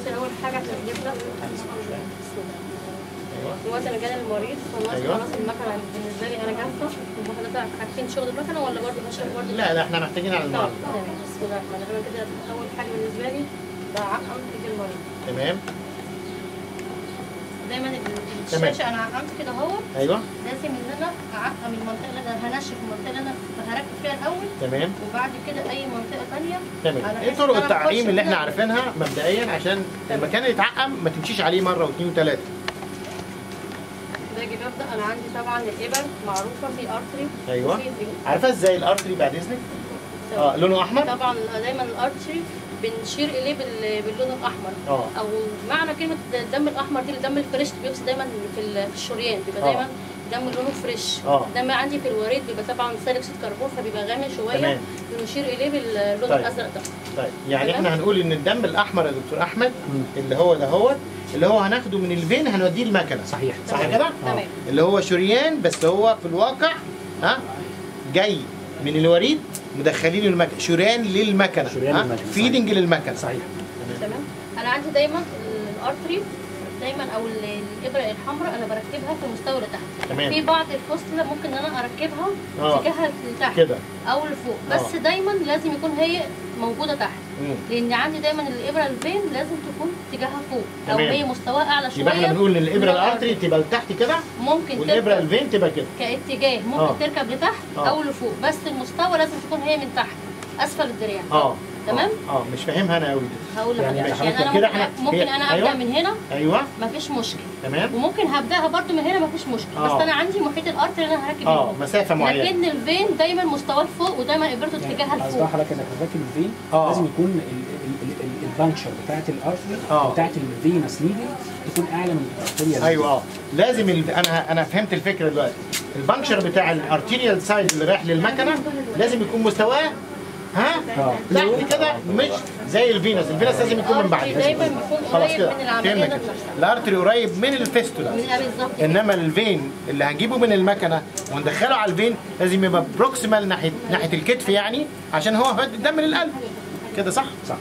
بصي أول حاجة أنا جاي المريض خلاص أيوة. خلاص المكنة بالنسبة لي أنا جاهزة. وحضرتك عارفين شغل المكنة ولا برضه برضه لا لا إحنا محتاجين على تمام بسم الله الرحمن الرحيم. كده أول حاجة بالنسبة لي بعقم ايد المريض. تمام. دايما. الشاشة أنا عقمت كده أهو. أيوه. لازم إن أنا أعقم المنطقة اللي أنا هنشف المنطقة اللي أنا هركب فيها الأول. تمام. وبعد كده أي منطقة ثانية تمام. إيه طرق التعقيم اللي إحنا. عارفينها مبدئيا؟ عشان تمام. المكان اللي يتعقم ما تمشيش عليه مرة واثنين وثلاثة. باجي ببدا أنا عندي طبعا الابر معروفة في artery أيوه. عارفه إزاي ال artery بعد إذنك؟ آه لونه أحمر؟ طبعا دايما ال artery بنشير إليه بال- باللون الأحمر آه أو معنى كلمة الدم الأحمر دي الدم ال fresh بيبقى دايما في ال- في الشريان بيبقى آه. دايما دم لونه fresh آه. الدم عندي في الوريد بيبقى طبعا ثاني اكسيد كربون فبيبقى غامق شوية. بنشير إليه باللون طيب. الأزرق ده طيب يعني. إحنا هنقول إن الدم الأحمر يا دكتور أحمد اللي هو ده هو اللي هو هناخده من ال vein هنوديه المكنة صحيح صح كده؟ تمام اللي هو شريان بس هو في الواقع ها جاي من الوريد مدخلينه المكنة شريان للمكنة شريان ها؟ للمكنة، feeding للمكنة صحيح تمام أنا عندي دايما ال artery دايما أو ال- الإبرة الحمراء أنا بركبها في المستوى اللي تحت تمام. في بعض الفصل ممكن إن أنا أركبها آه. اتجاهها لتحت كده أو لفوق بس آه. دايما لازم يكون هي موجودة تحت. لأن عندي دايما الإبرة ال vein لازم تكون اتجاهها فوق. أو. هي مستواها أعلى شوية يبقى إحنا بنقول إن الإبرة ال artery تبقى لتحت كده ممكن والإبرة ال vein تبقى كده. كاتجاه. ممكن آه. تركب لتحت آه. أو لفوق. بس المستوى لازم تكون هي من تحت أسفل الدراع. آه. تمام؟ آه. آه، مش فاهمها أنا قوي دي. هقول يعني لحضرتك حضرتك يعني أنا ممكن, ممكن أنا أيوة. ابدا من هنا؟ أيوه. مفيش مشكلة. تمام؟ وممكن هبدأها برضو من هنا مفيش مشكلة. آه. بس أنا عندي محيط الدراع اللي أنا هركب آه مسافة معينة. لكن ال vein دايما مستواه لفوق ودايما إبرته اتجاهها قصدها لفوق. حضرتك إنك راكب ال vein. آه. لازم يكون ال- ال- ال- ال- ال puncture بتاعت ال artery آه. بتاعت ال venous needle تكون أعلى من ال arterial أيوه آه. لازم ال... أنا أنا فهمت الفكرة دلوقتي. ال puncture بتاع ال arterial side اللي رايح للمكنة لازم يكون مستواه ها؟ آه تحت كده مش زي ال venous ال venous لازم يكون من بعد. دايما بيكون خلاص قريب كده. من العملية فهمنا كده ال artery قريب من ال fistula. إنما ال vein اللي هنجيبه من المكنة وندخله على ال vein لازم يبقى proximal ناحيه ناحية الكتف يعني عشان هو هيودي الدم للقلب كده صح؟ صح.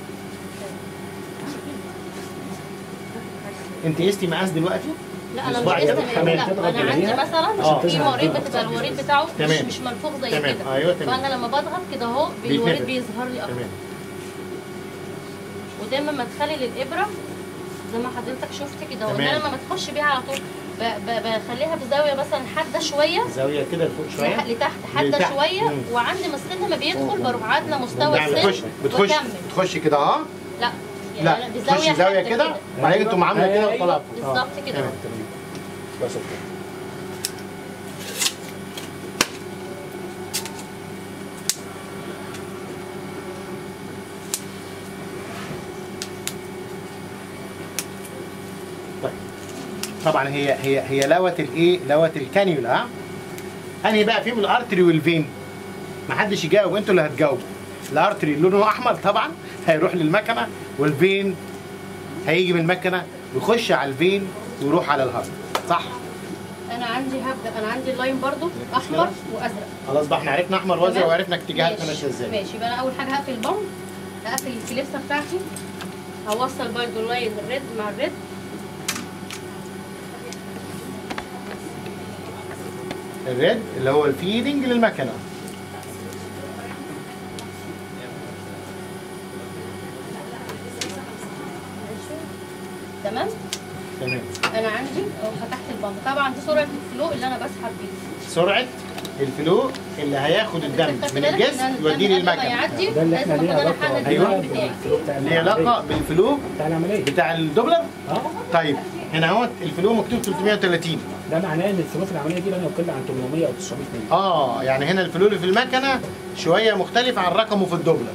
أنت قستي مقاس دلوقتي؟ لا أنا مش. لا تضغط أنا عندي مثلا عشان في مريض. بتبقى الوريد بتاعه مش. مش منفوخ زي تمام. كده أيوة، تمام. فأنا لما بضغط كده أهو. الوريد بيظهر لي أكتر تمام ودايما ما تخلي للابره زي ما حضرتك شفت كده اهو لما تخش بيها على طول بخليها بزاوية مثلا حادة شوية زاوية كده لفوق شوية لتحت حادة. شوية مم. وعند ما السن ما بيدخل بروح عادلة مستوى يعني بتخش السن بتخش وأكمل بتخش كده آه لا يعني لا أنا تخش زاوية كده وبعدين تقوم عاملة كده. وطالعه. بالظبط كده بس طيب. طبعا هي هي هي لون الإيه؟ لون الكانيولا. ها أنهي بقى فيهم؟ ال artery وال vein. ما حدش يجاوب. أنتوا اللي هتجاوبوا. ال artery لونه أحمر طبعا. هيروح للمكنة وال vein. هيجي من المكنة ويخش على ال vein ويروح على ال heart صح. أنا عندي هبدا أنا عندي ال line برضو أحمر وأزرق. خلاص بقى إحنا عرفنا أحمر وأزرق؟ وعرفنا اتجاهاتنا ماشي. ماشية إزاي. ماشي يبقى أنا أول حاجة هقفل ال pump هقفل ال clips بتاعتي هوصل برضو ال line ال red مع ال red. ال red اللي هو ال feeding للمكنة. تمام؟ تمام. أنا عندي اهو فتحت ال pump. طبعا دي سرعة ال flow اللي أنا بسحب بيها. سرعة ال flow اللي هياخد الدم من الجسم يوديه للمكنه يعدي ده اللي إحنا لازم ليه علاقة بتاع ليه. علاقة بال flow بتاع العملية. بتاع الدوبلر؟ آه. طيب هنا أهوت ال flow مكتوب 330 ده معناه إن ال flow في العملية دي لا يقل عن 800 أو 900 مللي. آه يعني هنا ال flow اللي في المكنة شوية مختلف عن رقمه في الدوبلر.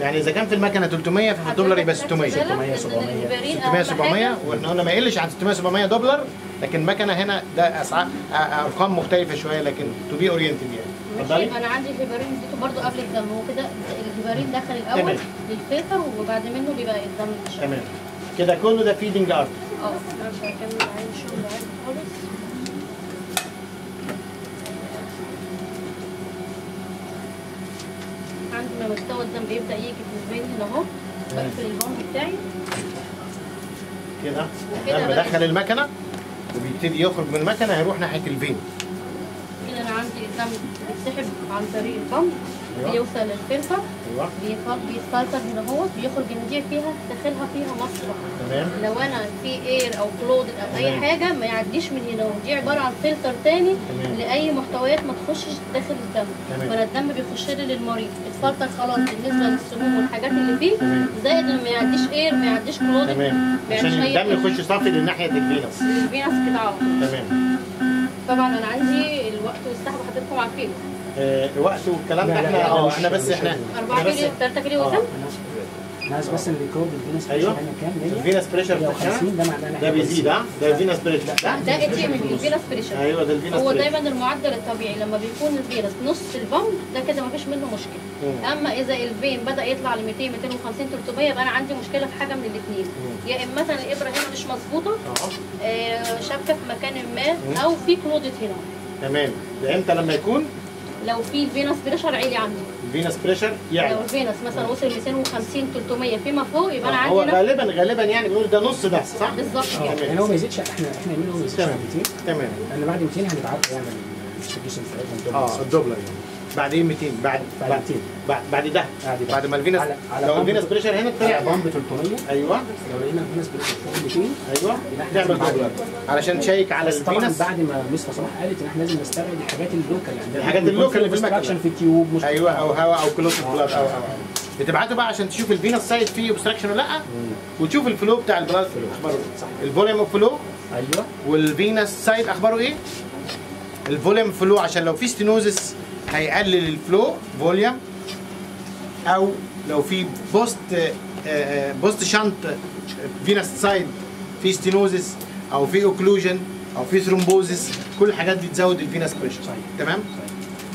يعني إذا كان في المكنة 300 ففي الدوبلر يبقى 600 600 700 600 700 وإحنا قلنا ما يقلش عن 600 700 دوبلر لكن المكنه هنا ده أسعار آه، أرقام مختلفة شوية لكن to be oriented يعني. اتفضلي. أنا عندي الهيبارين اديته برضو قبل الدم هو كده الهيبارين دخل الأول. للفلتر وبعد منه بيبقى الدم. تمام. كده كله ده feeding art آه أنا مش هكمل معايا الشغل عادي خالص. عند ما مستوى الدم بيبدأ يجي في ال vein هنا أهو بقفل ال pump بتاعي كده لما. بدخل المكنة وبيبتدي يخرج من المكنة هيروح ناحية ال vein كده أنا عندي الدم بيتسحب عن طريق أيوة. بيوصل للفلتر أيوه. بيتفلتر هنا هو بيخرج المذيع فيها داخلها فيها مصفى تمام. لو أنا في air أو clot أو أي تمام. حاجة ما يعديش من هنا. ودي عبارة عن فلتر تاني تمام. لأي محتويات ما تخشش داخل الدم. تمام. فانا الدم بيخش لي للمريض. اتفلتر خلاص بالنسبة للسموم والحاجات اللي فيه. زائد ما يعديش air ما يعديش clot تمام. ما عشان الدم. يخش صافي لناحيه ال venous ال venous كده على طول. تمام. طبعا أنا عندي الوقت والسحب حضرتكم عارفين آه وقت والكلام ده لا، لا، إحنا آه إحنا بس إحنا هينفع. 4 إحنا بس كيلو 3 كيلو آه. وزن أنا عايز بس ال record ال venous 100 ال venous pressure 150 ده ده بيزيد ها ده ال venous pressure ده ده ام ال venous pressure أيوه ده ال venous هو دايما المعدل الطبيعي لما بيكون ال venous نص ال pump ده كده مفيش منه مشكلة. مم. أما إذا ال vein بدأ يطلع ل 200 250 300 يبقى أنا عندي مشكلة في حاجة من الاثنين. يا إما مثلا الإبرة هنا مش مظبوطة أه. آه، شبكة في مكان. ما أو في clot هنا. تمام. ده إمتى لما يكون؟ لو في ال venous pressure عالي عندي. ال venous pressure؟ يعني. لو ال venous مثلا وصل 250 300 فيما فوق يبقى أنا هو عندي هنا غالبا غالبا يعني بنقول ده نص ده صح؟ بالظبط. كده يعني هو ما يزيدش إحنا إحنا نعمله ما يزيدش تمام. عن 200 تمام. لأن بعد 200 هنتعرف يعمل ال distribution بتاعتهم آه. الدوبلر بعد إيه 200 بعد بعد 200 بعد بعد ده. بعد. بعد ما ال venous على- لو ال venous pressure هنا طلع pump 300 أيوه. لو لقينا ال venous pressure فوق 200 أيوه. لازم دوبلر علشان check على طبعا ال venous. بعد ما Miss صباح قالت إن إحنا لازم نستبعد الحاجات ال local. يعني الحاجات ال local اللي في المكنة. في ال tube مش أيوه أو هواء أو clot blood أو أو. بتبعته بقى عشان تشوف ال venous side فيه obstruction ولا لأ وتشوف ال flow بتاع ال blood أخباره صح. ال volume of flow أيوه. وال venous side أخباره إيه؟ ال volume flow عشان لو في stenosis هيقلل ال flow volume أو لو في post آه، post shunt venous side في stenosis أو في occlusion أو في thrombosis كل الحاجات دي تزود ال venous pressure صحيح. تمام؟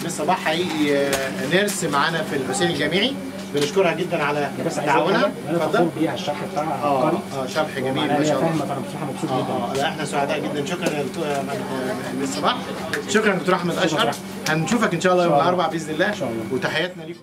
Miss صباح حقيقي آه، nurse معانا في الحسين الجامعي بنشكرها جدا على أنا تعاونها أنا اتفضل. بيها الشرح بتاعها آه آه شرح جميل ما شاء الله. فاهمة فأنا بصراحة مبسوط آه جدا. لا إحنا سعداء جدا. شكرا يا دكتور للصباح شكرا دكتور أحمد اشقر هنشوفك إن شاء الله يوم. الأربعاء بإذن الله. وتحياتنا ليكم.